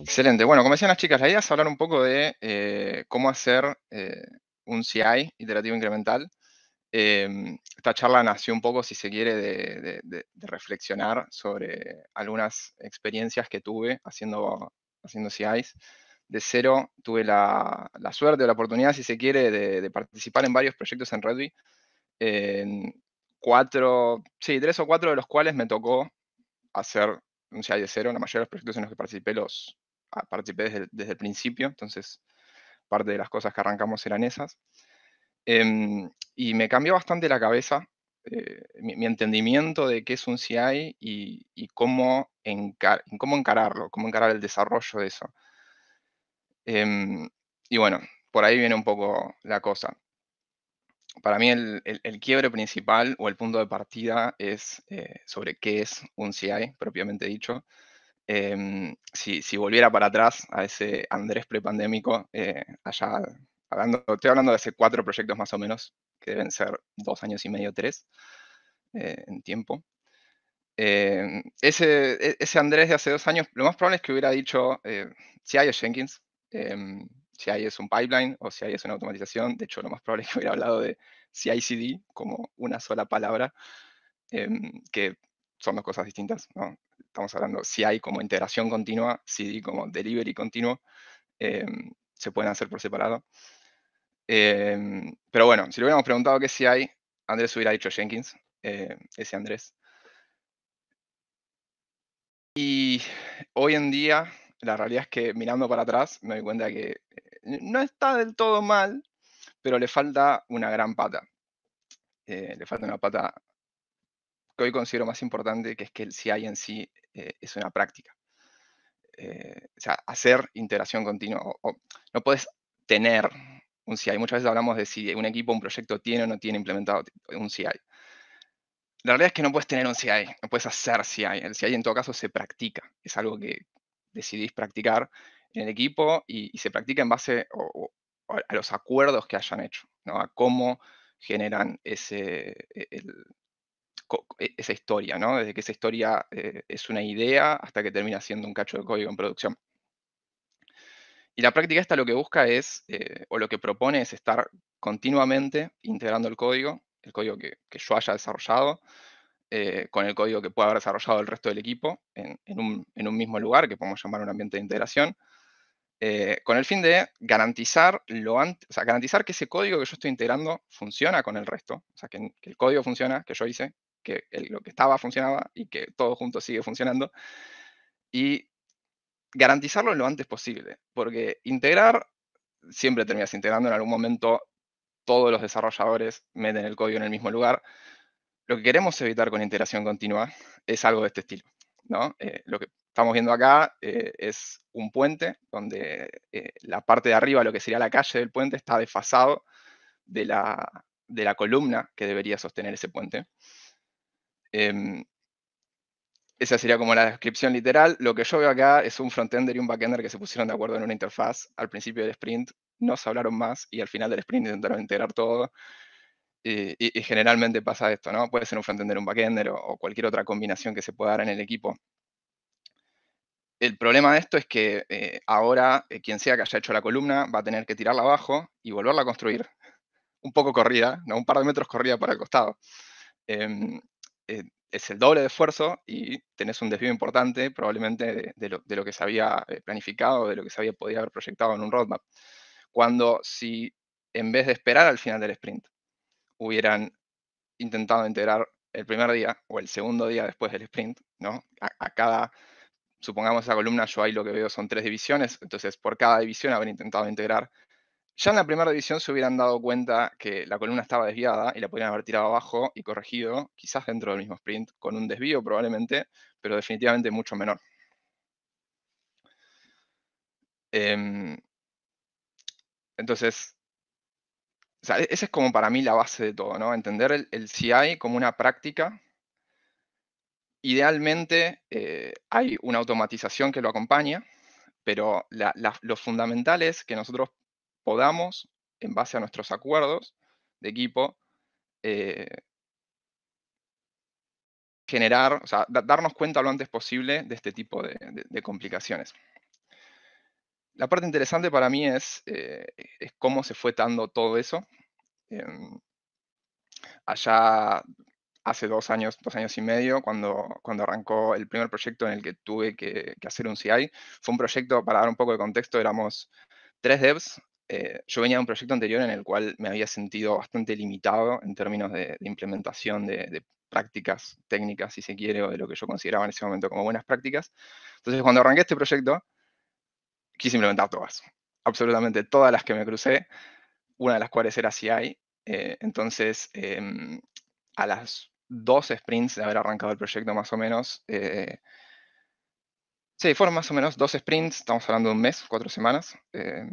Excelente. Bueno, como decían las chicas, la idea es hablar un poco de eh, cómo hacer eh, un CI, iterativo incremental. Em, esta charla nació un poco, si se quiere, de, reflexionar sobre algunas experiencias que tuve haciendo, haciendo CIs. De cero tuve la, suerte o la oportunidad, si se quiere, de, participar en varios proyectos en Redby. En cuatro, sí, tres o cuatro de los cuales me tocó hacer un CI de cero. La mayoría de los proyectos en los que participé los ah, participé desde, el principio, entonces parte de las cosas que arrancamos eran esas. Em, y me cambió bastante la cabeza eh, mi, entendimiento de qué es un CI y, cómo, cómo encararlo, cómo encarar el desarrollo de eso. Em, y bueno, por ahí viene un poco la cosa. Para mí el, quiebre principal o el punto de partida es eh, sobre qué es un CI, propiamente dicho. Em, si, volviera para atrás a ese Andrés prepandémico, eh, allá hablando, estoy hablando de hace cuatro proyectos más o menos, que deben ser dos años y medio, tres eh, en tiempo. Em, ese, e, ese Andrés de hace dos años, lo más probable es que hubiera dicho CI o Jenkins, em, si hay es un pipeline o si hay es una automatización. De hecho, lo más probable es que hubiera hablado de CI/CD como una sola palabra, em, que son dos cosas distintas. Estamos hablando CI como integración continua, CD como delivery continuo. Em, se pueden hacer por separado. Pero bueno, si le hubiéramos preguntado qué CI, Andrés hubiera dicho Jenkins, ese Andrés. Y hoy en día, la realidad es que mirando para atrás, me doy cuenta que no está del todo mal, pero le falta una gran pata. Eh, le falta una pata que hoy considero más importante, que es que el CI en sí eh, es una práctica. Eh, o sea, hacer integración continua. no puedes tener un CI. Muchas veces hablamos de si un equipo, un proyecto tiene o no tiene implementado un CI. La realidad es que no puedes tener un CI, no puedes hacer CI. El CI en todo caso se practica. Es algo que decidís practicar en el equipo y, se practica en base a los acuerdos que hayan hecho, ¿no? a cómo generan ese, e, e, esa historia, ¿no? desde que esa historia eh, es una idea hasta que termina siendo un cacho de código en producción. Y la práctica esta lo que busca es, eh, o lo que propone es estar continuamente integrando el código, el código que, yo haya desarrollado, eh, con el código que pueda haber desarrollado el resto del equipo en, un, en, un, mismo lugar, que podemos llamar un ambiente de integración, eh, con el fin de garantizar, lo o sea, garantizar que ese código que yo estoy integrando funciona con el resto, o sea, que, el código funciona, que yo hice, que lo que estaba funcionaba y que todo junto sigue funcionando, y garantizarlo lo antes posible, porque integrar, siempre terminas integrando en algún momento, todos los desarrolladores meten el código en el mismo lugar. Lo que queremos evitar con integración continua es algo de este estilo. ¿no? Eh, lo que estamos viendo acá eh, es un puente donde eh, la parte de arriba, lo que sería la calle del puente, está desfasado de la, de la columna que debería sostener ese puente. Em, esa sería como la descripción literal. Lo que yo veo acá es un frontender y un backender que se pusieron de acuerdo en una interfaz al principio del sprint, no se hablaron más y al final del sprint intentaron integrar todo. Y, generalmente pasa esto, ¿no? Puede ser un frontender, un backender o, cualquier otra combinación que se pueda dar en el equipo el problema de esto es que eh, ahora eh, quien sea que haya hecho la columna va a tener que tirarla abajo y volverla a construir. Un poco corrida, ¿no? un par de metros corrida para el costado. Em, eh, es el doble de esfuerzo y tenés un desvío importante probablemente de, lo, que se había planificado, de lo que se había podido haber proyectado en un roadmap. Cuando si en vez de esperar al final del sprint hubieran intentado integrar el primer día o el segundo día después del sprint, ¿no? a cada supongamos esa columna, yo ahí lo que veo son tres divisiones, entonces por cada división haber intentado integrar. Ya en la primera división se hubieran dado cuenta que la columna estaba desviada y la podrían haber tirado abajo y corregido, quizás dentro del mismo sprint, con un desvío probablemente, pero definitivamente mucho menor. Em, e-, esa es como para mí la base de todo, ¿no? Entender el, el CI como una práctica Idealmente eh, hay una automatización que lo acompaña, pero lo fundamental es que nosotros podamos, en base a nuestros acuerdos de equipo, eh, generar, o sea, darnos cuenta lo antes posible de este tipo de, complicaciones. La parte interesante para mí es, eh, es cómo se fue dando todo eso. Em, allá hace dos años, dos años y medio, cuando, cuando arrancó el primer proyecto en el que tuve que, hacer un CI. Fue un proyecto, para dar un poco de contexto, éramos tres devs. Eh, yo venía de un proyecto anterior en el cual me había sentido bastante limitado en términos de, implementación de, prácticas técnicas, si se quiere, o de lo que yo consideraba en ese momento como buenas prácticas. Entonces, cuando arranqué este proyecto, quise implementar todas, absolutamente todas las que me crucé, una de las cuales era CI. Eh, entonces, em, a las dos sprints de haber arrancado el proyecto más o menos. Eh, sí, fueron más o menos dos sprints, estamos hablando de un mes, cuatro semanas. Eh,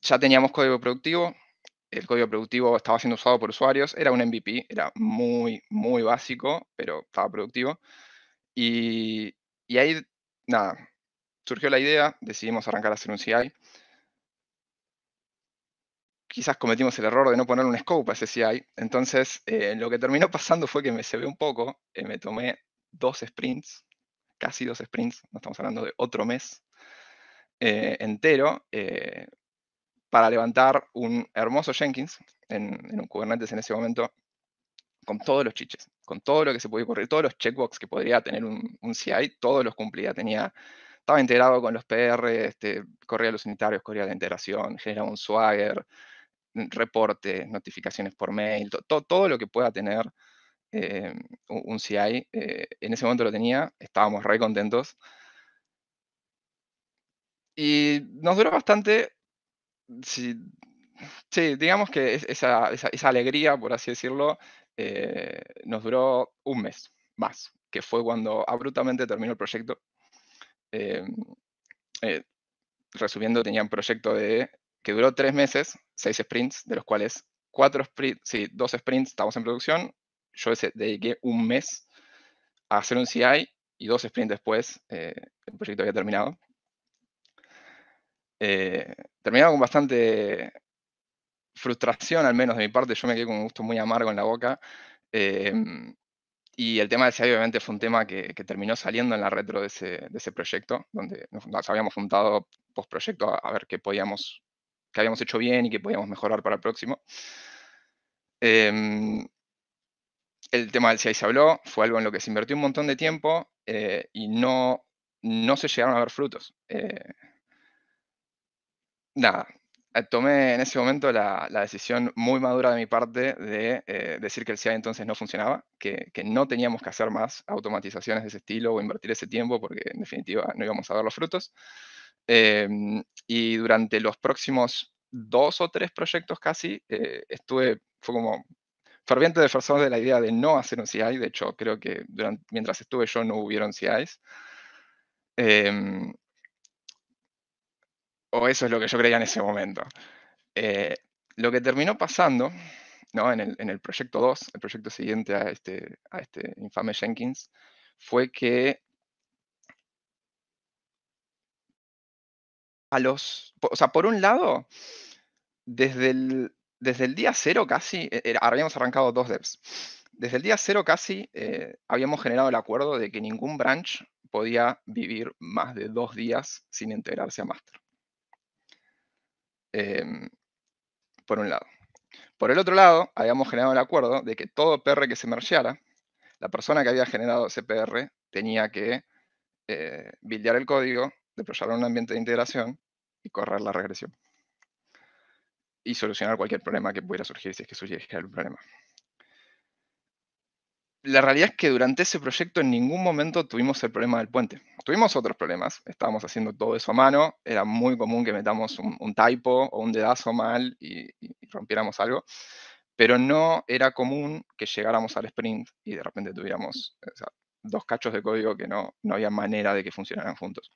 ya teníamos código productivo, el código productivo estaba siendo usado por usuarios, era un MVP, era muy, muy básico, pero estaba productivo. Y ahí, nada, surgió la idea, decidimos arrancar a hacer un CI quizás cometimos el error de no poner un scope a ese CI. Entonces, eh, lo que terminó pasando fue que me se ve un poco, eh, me tomé dos sprints, casi dos sprints, no estamos hablando de otro mes eh, entero, para levantar un hermoso Jenkins en, un Kubernetes en ese momento, con todos los chiches, con todo lo que se podía ocurrir, todos los checkbox que podría tener un, un CI, todos los cumplía. Tenía estaba integrado con los PR, este, corría los unitarios, corría la integración, generaba un Swagger, reportes, notificaciones por mail, todo lo que pueda tener eh, un CI. Eh, en ese momento lo tenía, estábamos re contentos. Y nos duró bastante, sí, digamos que esa, alegría, por así decirlo, eh, nos duró un mes más, que fue cuando abruptamente terminó el proyecto. Resumiendo, tenía un proyecto de que duró tres meses, seis sprints, de los cuales cuatro sprints, sí, dos sprints estamos en producción. Yo dediqué un mes a hacer un CI y dos sprints después eh, el proyecto había terminado. Eh, terminado con bastante frustración, al menos de mi parte, yo me quedé con un gusto muy amargo en la boca. Y el tema del CI obviamente fue un tema que, terminó saliendo en la retro de ese, proyecto, donde nos, habíamos juntado post proyecto a, ver qué podíamos que habíamos hecho bien y que podíamos mejorar para el próximo. Em, el tema del CI se habló, fue algo en lo que se invirtió un montón de tiempo eh, y no, no se llegaron a ver frutos. Eh, nada, tomé en ese momento la, decisión muy madura de mi parte de decir que el CI entonces no funcionaba, que, que, no teníamos que hacer más automatizaciones de ese estilo o invertir ese tiempo porque en definitiva no íbamos a ver los frutos. Em, y durante los próximos dos o tres proyectos casi, eh, estuve, fue como ferviente defensor de la idea de no hacer un CI. De hecho, creo que durante, mientras estuve yo no hubieron CIs. O eso es lo que yo creía en ese momento. Eh, lo que terminó pasando ¿no? en, el, en el proyecto 2, el proyecto siguiente a este, a este infame Jenkins, fue que a los, o sea, por un lado, desde el, desde el día cero casi, e, habíamos arrancado dos devs. Desde el día cero casi eh, habíamos generado el acuerdo de que ningún branch podía vivir más de dos días sin integrarse a master. Em, por un lado. Por el otro lado, habíamos generado el acuerdo de que todo PR que se mergeara, la persona que había generado ese PR tenía que eh, buildear el código, deployarlo en un ambiente de integración y correr la regresión. Y solucionar cualquier problema que pudiera surgir si es que surgiera el problema. La realidad es que durante ese proyecto en ningún momento tuvimos el problema del puente. Tuvimos otros problemas. Estábamos haciendo todo eso a mano. Era muy común que metamos un, typo o un dedazo mal y, rompiéramos algo. Pero no era común que llegáramos al sprint y de repente tuviéramos dos cachos de código que no, no había manera de que funcionaran juntos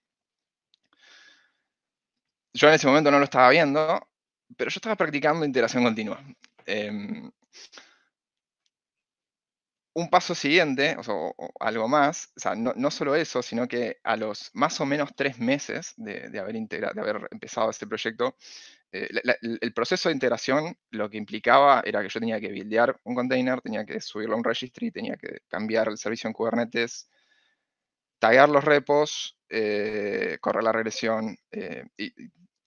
yo en ese momento no lo estaba viendo, pero yo estaba practicando integración continua. Em, un paso siguiente, o, algo más, o sea, no, solo eso, sino que a los más o menos tres meses de, haber, de haber empezado este proyecto, eh, el proceso de integración lo que implicaba era que yo tenía que buildear un container, tenía que subirlo a un registry, tenía que cambiar el servicio en Kubernetes, taguear los repos, eh, correr la regresión eh, y,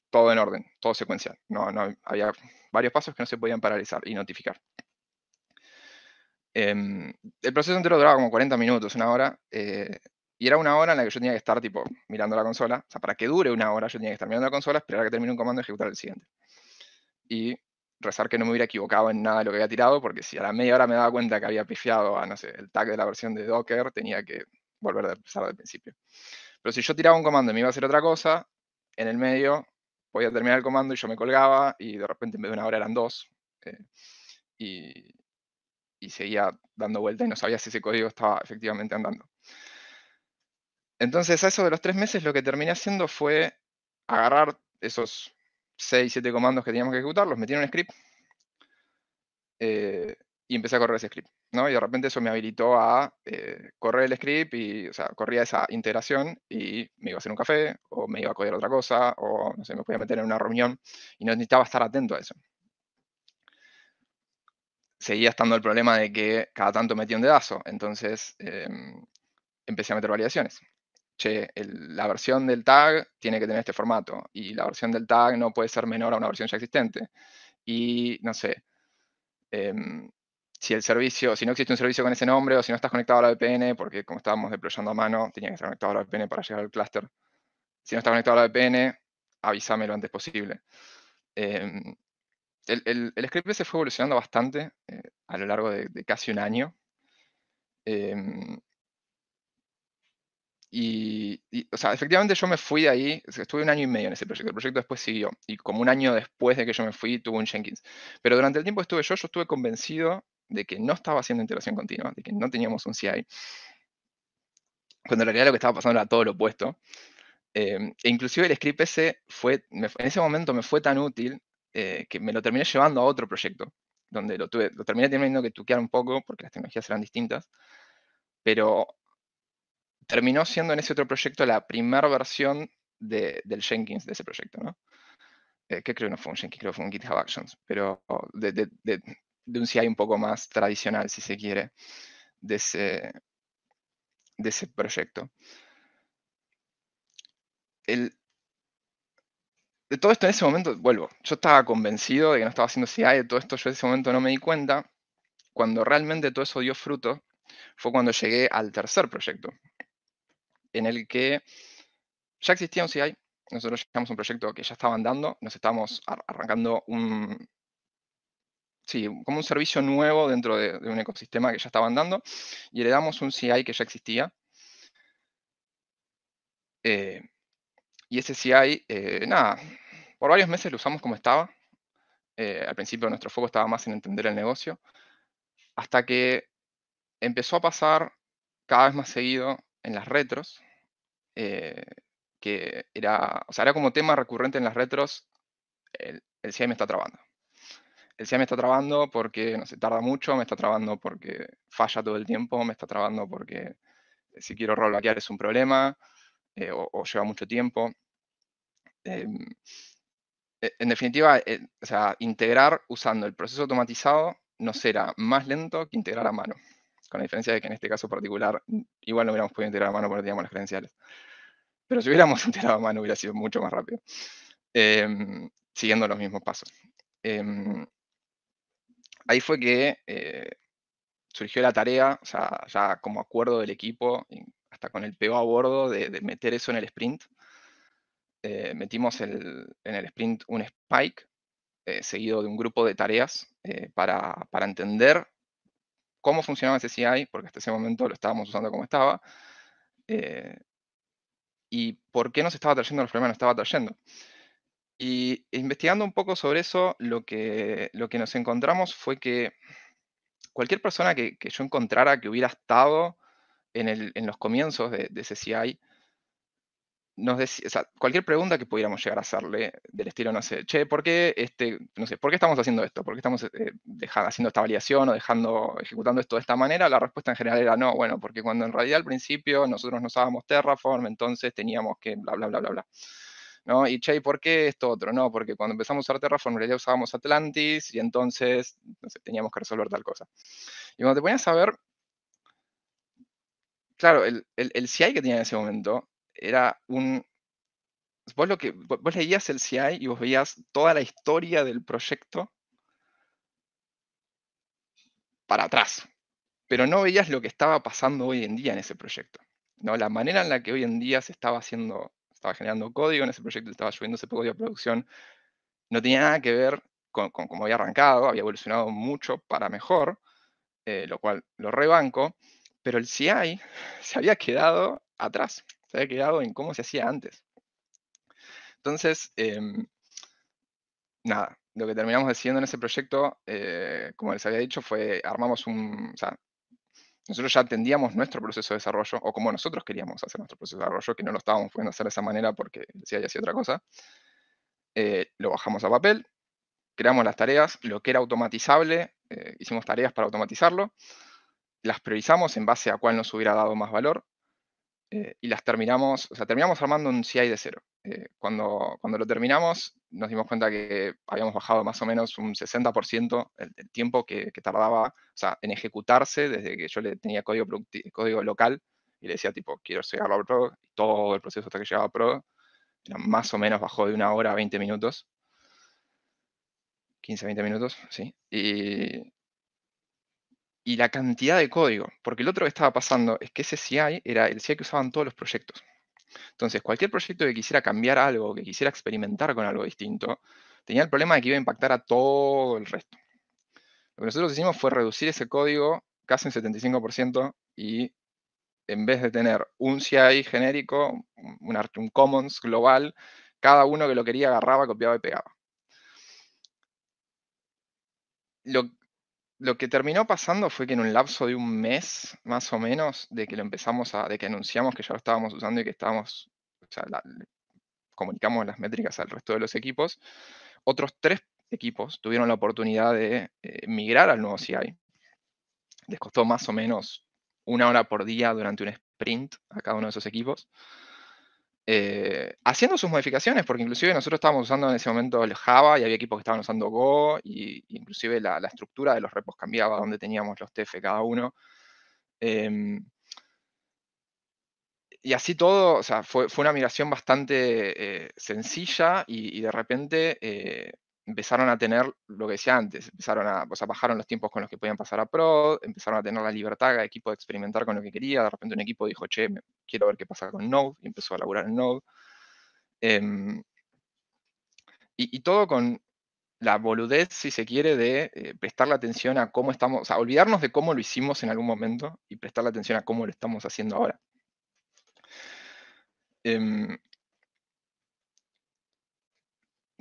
todo en orden, todo secuencial. No, no, había varios pasos que no se podían paralizar y notificar. Em, el proceso entero duraba como 40 minutos, una hora, y era una hora en la que yo tenía que estar, tipo, mirando la consola. O sea, para que dure una hora, yo tenía que estar mirando la consola, esperar a que termine un comando y ejecutar el siguiente. Y rezar que no me hubiera equivocado en nada de lo que había tirado, porque si a la media hora me daba cuenta que había pifiado a, no sé, el tag de la versión de Docker, tenía que volver a empezar del principio. Pero si yo tiraba un comando y me iba a hacer otra cosa, en el medio podía terminar el comando y yo me colgaba y de repente en vez de una hora eran dos. Eh, y, y seguía dando vuelta y no sabía si ese código estaba efectivamente andando. Entonces, a eso de los tres meses, lo que terminé haciendo fue agarrar esos seis, siete comandos que teníamos que ejecutar, los metí en un script eh, y empecé a correr ese script. ¿no? Y de repente eso me habilitó a eh, correr el script y, o sea, corría esa integración y me iba a hacer un café o me iba a coger otra cosa o, no sé, me podía meter en una reunión y no necesitaba estar atento a eso. Seguía estando el problema de que cada tanto metía un dedazo, entonces em, empecé a meter validaciones che, la versión del tag tiene que tener este formato y la versión del tag no puede ser menor a una versión ya existente. Y no sé, em, si el servicio, si no existe un servicio con ese nombre o si no estás conectado a la VPN, porque como estábamos deployando a mano, tenía que estar conectado a la VPN para llegar al clúster. Si no estás conectado a la VPN, avísame lo antes posible. Em, el, script se fue evolucionando bastante eh, a lo largo de, casi un año. Em, y, o sea, efectivamente yo me fui de ahí, estuve un año y medio en ese proyecto, el proyecto después siguió, y como un año después de que yo me fui, tuvo un Jenkins. Pero durante el tiempo que estuve yo, yo estuve convencido de que no estaba haciendo integración continua, de que no teníamos un CI, cuando en realidad lo que estaba pasando era todo lo opuesto. Em, e inclusive el script ese fue, en ese momento me fue tan útil eh, que me lo terminé llevando a otro proyecto, donde lo, tuve, lo terminé teniendo que tuquear un poco porque las tecnologías eran distintas, pero terminó siendo en ese otro proyecto la primera versión del Jenkins de ese proyecto, ¿no? Eh, que creo que no fue un Jenkins, creo que fue un GitHub Actions, pero de, un CI un poco más tradicional, si se quiere, de ese, de ese proyecto. De todo esto en ese momento, vuelvo, yo estaba convencido de que no estaba haciendo CI, de todo esto yo en ese momento no me di cuenta. Cuando realmente todo eso dio fruto, fue cuando llegué al tercer proyecto, en el que ya existía un CI, nosotros llegamos un proyecto que ya estaba andando, nos estábamos arrancando un, sí, como un servicio nuevo dentro de, un ecosistema que ya estaba andando, y heredamos un CI que ya existía. Eh, y ese CI, eh, nada, por varios meses lo usamos como estaba. Eh, al principio nuestro foco estaba más en entender el negocio, hasta que empezó a pasar cada vez más seguido en las retros, eh, que era, o sea, era como tema recurrente en las retros, el, el me está trabando. El CI me está trabando porque, no sé, tarda mucho, me está trabando porque falla todo el tiempo, me está trabando porque si quiero rollbackear es un problema, eh, o, lleva mucho tiempo. Em, en definitiva, eh, o sea, integrar usando el proceso automatizado no será más lento que integrar a mano con la diferencia de que en este caso particular igual no hubiéramos podido integrar a mano porque teníamos las credenciales. Pero si hubiéramos integrado a mano hubiera sido mucho más rápido, em, siguiendo los mismos pasos. Em, ahí fue que eh, surgió la tarea, o sea, ya como acuerdo del equipo, hasta con el PO a bordo, de, meter eso en el sprint. Eh, metimos en el sprint un spike eh, seguido de un grupo de tareas para, para entender cómo funcionaba ese CI, porque hasta ese momento lo estábamos usando como estaba, eh, y por qué nos estaba trayendo los problemas nos estaba trayendo. Y investigando un poco sobre eso, lo que, lo que nos encontramos fue que cualquier persona que, yo encontrara que hubiera estado en, los comienzos de, de ese CI, cualquier pregunta que pudiéramos llegar a hacerle, del estilo, no sé, che, ¿por qué, este, no sé, ¿por qué estamos haciendo esto? ¿Por qué estamos eh, haciendo esta validación o dejando, ejecutando esto de esta manera? La respuesta en general era no, bueno, porque cuando en realidad al principio nosotros no usábamos Terraform, entonces teníamos que bla, bla, bla, bla, bla. ¿no? Y che, ¿por qué esto otro? No, porque cuando empezamos a usar Terraform en realidad usábamos Atlantis y entonces no teníamos que resolver tal cosa. Y cuando te ponías a ver, claro, el, el, el CI que tenía en ese momento era un... Vos, lo que, leías el CI y vos veías toda la historia del proyecto para atrás, pero no veías lo que estaba pasando hoy en día en ese proyecto. ¿no? La manera en la que hoy en día se estaba haciendo, estaba generando código en ese proyecto, estaba subiendo ese código a producción, no tenía nada que ver con, cómo había arrancado, había evolucionado mucho para mejor, eh, lo cual lo rebanco, pero el CI se había quedado atrás, se había quedado en cómo se hacía antes. Entonces, em, nada, lo que terminamos haciendo en ese proyecto, eh, como les había dicho, fue armamos un, o sea, nosotros ya atendíamos nuestro proceso de desarrollo, o como nosotros queríamos hacer nuestro proceso de desarrollo, que no lo estábamos pudiendo hacer de esa manera porque decía y hacía otra cosa, eh, lo bajamos a papel, creamos las tareas, lo que era automatizable, eh, hicimos tareas para automatizarlo, las priorizamos en base a cuál nos hubiera dado más valor, y las terminamos, o sea, terminamos armando un CI de cero. cuando, cuando lo terminamos, nos dimos cuenta que habíamos bajado más o menos un 60% el, tiempo que, tardaba o sea, en ejecutarse desde que yo le tenía código, código local y le decía tipo, quiero llegar a Pro, y todo el proceso hasta que llegaba a Pro, más o menos bajó de una hora a 20 minutos. 15, 20 minutos, sí. Y, y la cantidad de código, porque lo otro que estaba pasando es que ese CI era el CI que usaban todos los proyectos. Entonces, cualquier proyecto que quisiera cambiar algo, que quisiera experimentar con algo distinto, tenía el problema de que iba a impactar a todo el resto. Lo que nosotros hicimos fue reducir ese código casi un 75% y en vez de tener un CI genérico, un, un commons global, cada uno que lo quería agarraba, copiaba y pegaba. Lo, lo que terminó pasando fue que en un lapso de un mes, más o menos, de que lo empezamos a, de que anunciamos que ya lo estábamos usando y que estábamos, o sea, comunicamos las métricas al resto de los equipos, otros tres equipos tuvieron la oportunidad de eh, migrar al nuevo CI. Les costó más o menos una hora por día durante un sprint a cada uno de esos equipos. Eh, haciendo sus modificaciones, porque inclusive nosotros estábamos usando en ese momento el Java y había equipos que estaban usando Go, y inclusive la, estructura de los repos cambiaba, donde teníamos los TF cada uno. Em, y así todo, o sea, fue, fue una migración bastante eh, sencilla y, de repente eh, empezaron a tener lo que decía antes, empezaron a, o sea, bajaron los tiempos con los que podían pasar a Pro, empezaron a tener la libertad cada equipo de experimentar con lo que quería, de repente un equipo dijo, che, quiero ver qué pasa con Node, y empezó a laburar en Node. Em, y, todo con la boludez, si se quiere, de eh, prestarle atención a cómo estamos, o sea, olvidarnos de cómo lo hicimos en algún momento y prestarle atención a cómo lo estamos haciendo ahora. Em,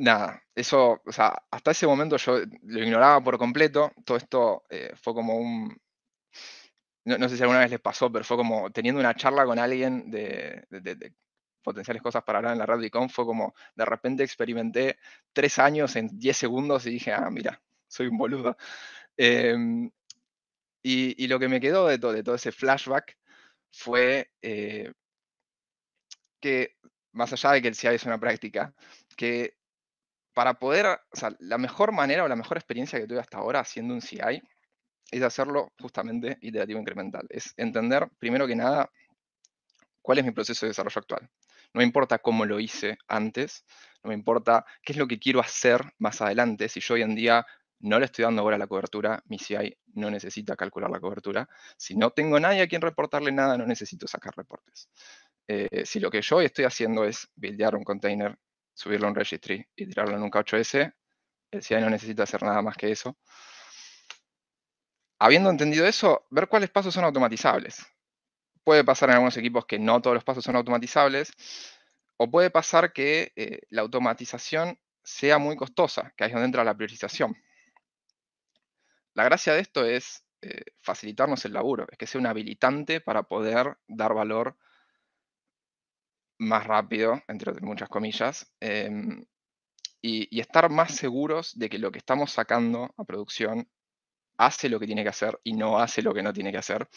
nada, eso, o sea, hasta ese momento yo lo ignoraba por completo. Todo esto eh, fue como un. No, sé si alguna vez les pasó, pero fue como teniendo una charla con alguien de, potenciales cosas para hablar en la RadioCon, fue como de repente experimenté tres años en diez segundos y dije, ah, mira, soy un boludo. Em, y, lo que me quedó de todo, de todo ese flashback fue eh, que, más allá de que el CI es una práctica, que para poder, o sea, la mejor manera o la mejor experiencia que tuve hasta ahora haciendo un CI es hacerlo justamente iterativo incremental. Es entender, primero que nada, cuál es mi proceso de desarrollo actual. No me importa cómo lo hice antes, no me importa qué es lo que quiero hacer más adelante. Si yo hoy en día no le estoy dando ahora la cobertura, mi CI no necesita calcular la cobertura. Si no tengo nadie a quien reportarle nada, no necesito sacar reportes. Eh, si lo que yo hoy estoy haciendo es buildear un container subirlo a un registry y tirarlo en un K8S. El CI no necesita hacer nada más que eso. Habiendo entendido eso, ver cuáles pasos son automatizables. Puede pasar en algunos equipos que no todos los pasos son automatizables, o puede pasar que eh, la automatización sea muy costosa, que ahí es donde entra la priorización. La gracia de esto es eh, facilitarnos el laburo, es que sea un habilitante para poder dar valor más rápido, entre muchas comillas, em, y, estar más seguros de que lo que estamos sacando a producción hace lo que tiene que hacer y no hace lo que no tiene que hacer.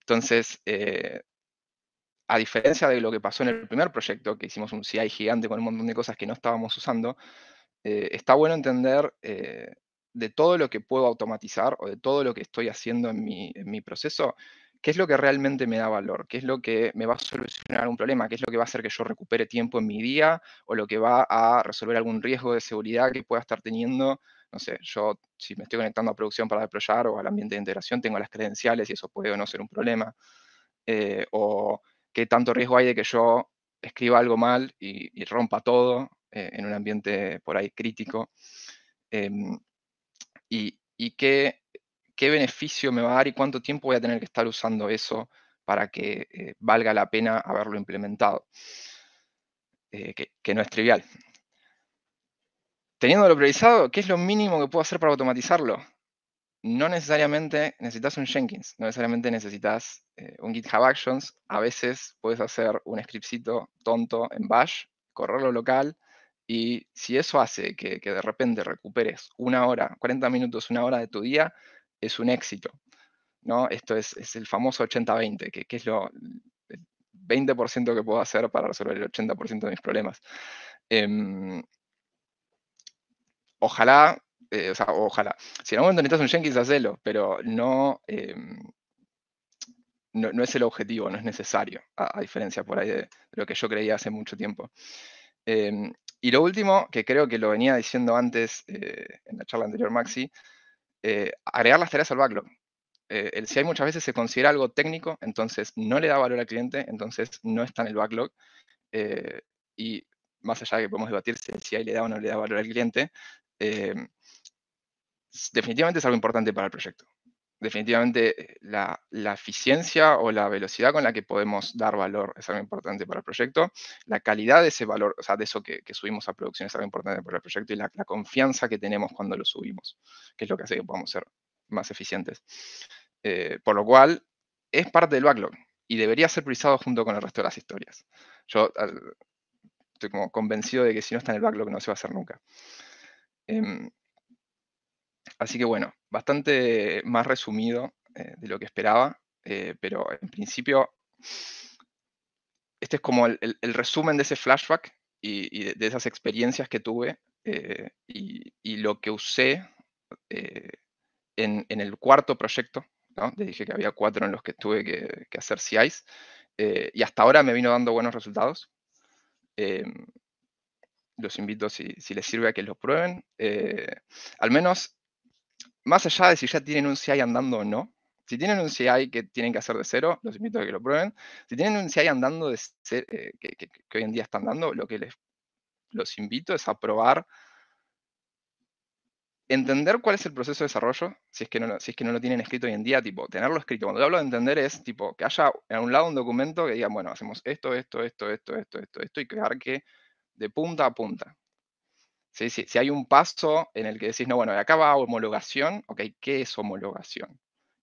Entonces, eh, a diferencia de lo que pasó en el primer proyecto, que hicimos un CI gigante con un montón de cosas que no estábamos usando, eh, está bueno entender eh, de todo lo que puedo automatizar o de todo lo que estoy haciendo en mi, en mi, proceso, qué es lo que realmente me da valor, qué es lo que me va a solucionar un problema, qué es lo que va a hacer que yo recupere tiempo en mi día o lo que va a resolver algún riesgo de seguridad que pueda estar teniendo. No sé, yo si me estoy conectando a producción para deployar o al ambiente de integración, tengo las credenciales y eso puede o no ser un problema. Eh, o qué tanto riesgo hay de que yo escriba algo mal y, rompa todo eh, en un ambiente por ahí crítico. Em, y, qué, beneficio me va a dar y cuánto tiempo voy a tener que estar usando eso para que eh, valga la pena haberlo implementado, que, que, no es trivial. Teniéndolo priorizado, ¿qué es lo mínimo que puedo hacer para automatizarlo? no necesariamente necesitas un Jenkins, no necesariamente necesitas eh, un GitHub Actions. A veces puedes hacer un scriptcito tonto en Bash, correrlo local, y si eso hace que, de repente recuperes una hora, 40 minutos, una hora de tu día, es un éxito. ¿no? Esto es, el famoso 80-20, que, es lo 20% que puedo hacer para resolver el 80% de mis problemas. Em, ojalá eh, o sea, ojalá. Si en algún momento necesitas un Jenkins, hacelo, pero no, em, no, es el objetivo, no es necesario, a, diferencia por ahí de, lo que yo creía hace mucho tiempo. Em, y lo último, que creo que lo venía diciendo antes eh, en la charla anterior, Maxi, eh, agregar las tareas al backlog. el CI muchas veces se considera algo técnico, entonces no le da valor al cliente, entonces no está en el backlog. y más allá de que podemos debatir si el CI le da o no le da valor al cliente, definitivamente es algo importante para el proyecto. Definitivamente eh, la, eficiencia o la velocidad con la que podemos dar valor es algo importante para el proyecto. La calidad de ese valor, o sea, de eso que, subimos a producción es algo importante para el proyecto y la, confianza que tenemos cuando lo subimos, que es lo que hace que podamos ser más eficientes. Eh, por lo cual, es parte del backlog y debería ser priorizado junto con el resto de las historias. Yo estoy como convencido de que si no está en el backlog no se va a hacer nunca. Em, Así que bueno, bastante más resumido eh, de lo que esperaba, eh, pero en principio este es como el, resumen de ese flashback y, de, esas experiencias que tuve eh, y, lo que usé en, el cuarto proyecto. ¿no? Dije que había cuatro en los que tuve que, hacer CIs y hasta ahora me vino dando buenos resultados los invito si, si, les sirve a que lo prueben. al menos más allá de si ya tienen un CI andando o no, si tienen un CI que tienen que hacer de cero, los invito a que lo prueben. Si tienen un CI andando eh, que, hoy en día están dando, lo que les los invito es a probar entender cuál es el proceso de desarrollo, si es, que no, si es que no lo tienen escrito hoy en día, tipo, tenerlo escrito. Cuando hablo de entender es, tipo, que haya en un lado un documento que diga, bueno, hacemos esto, esto, esto, esto, esto, esto, esto, y que que de punta a punta. Si hay un paso en el que decís, no, bueno, acá va homologación, ok, ¿qué es homologación?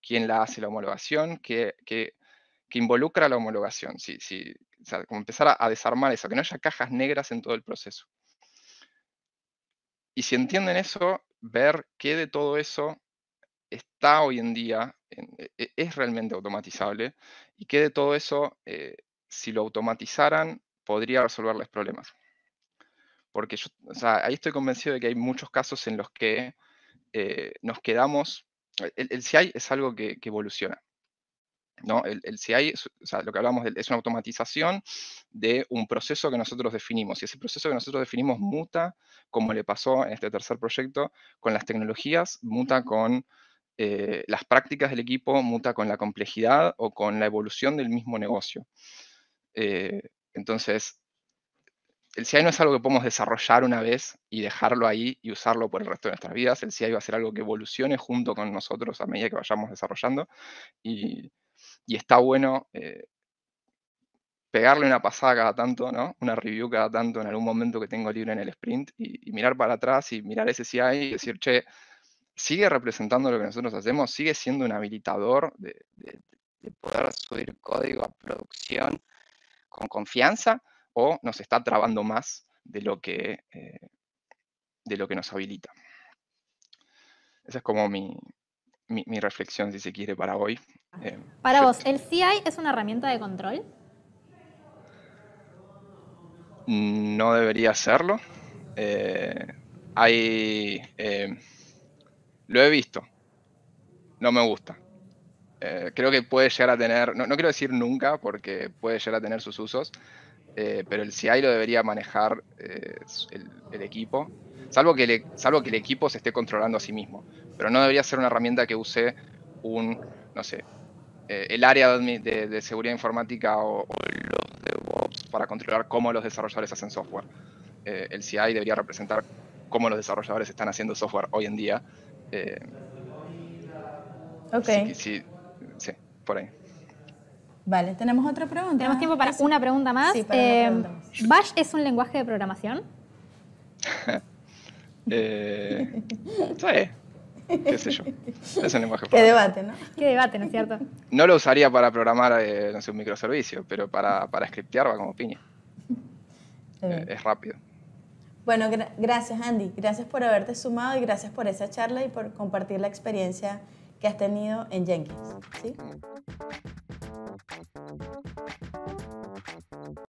¿Quién la hace la homologación? ¿Qué, involucra la homologación? Sí, sí, o sea, como empezar a, desarmar eso, que no haya cajas negras en todo el proceso. Y si entienden eso, ver qué de todo eso está hoy en día, e, e, es realmente automatizable, y qué de todo eso, eh, si lo automatizaran, podría resolverles problemas porque yo, ahí estoy convencido de que hay muchos casos en los que eh, nos quedamos, el, CI es algo que, evoluciona. ¿no? El, CI, lo que hablamos es una automatización de un proceso que nosotros definimos. Y ese proceso que nosotros definimos muta, como le pasó en este tercer proyecto, con las tecnologías, muta con eh, las prácticas del equipo, muta con la complejidad o con la evolución del mismo negocio. Eh, entonces, el CI no es algo que podemos desarrollar una vez y dejarlo ahí y usarlo por el resto de nuestras vidas. El CI va a ser algo que evolucione junto con nosotros a medida que vayamos desarrollando. Y, está bueno eh, pegarle una pasada cada tanto, ¿no? Una review cada tanto en algún momento que tengo libre en el sprint y, mirar para atrás y mirar ese CI y decir, che, sigue representando lo que nosotros hacemos, sigue siendo un habilitador de poder subir código a producción con confianza o nos está trabando más de lo que, eh, de lo que nos habilita. Esa es como mi, reflexión, si se quiere, para hoy. Eh, para vos, ¿el CI es una herramienta de control? No debería hacerlo. Eh, hay. eh, lo he visto. No me gusta. Creo que puede llegar a tener. No, no quiero decir nunca, porque puede llegar a tener sus usos. Eh, pero el CI lo debería manejar eh, el, el equipo. Salvo que, el, salvo que el equipo se esté controlando a sí mismo. Pero no debería ser una herramienta que use un. No sé. eh, el área de, admi- de- de seguridad informática o, o los DevOps para controlar cómo los desarrolladores hacen software. Eh, el CI debería representar cómo los desarrolladores están haciendo software hoy en día. Ok, sí, sí, sí, por ahí. Vale. ¿Tenemos otra pregunta? Tenemos tiempo para Eso. una pregunta más. Sí, para una Eh, pregunta más. ¿Bash es un lenguaje de programación? Eh, sí, qué sé yo. Es un lenguaje. Qué programa. debate, ¿no? Qué debate, ¿no es cierto? No lo usaría para programar, eh, no sé, un microservicio, pero para, para scriptear va como piña. Eh, es rápido. Bueno, gra- gracias Andy, gracias por haberte sumado y gracias por esa charla y por compartir la experiencia que has tenido en Jenkins. ¿sí? フフフフ。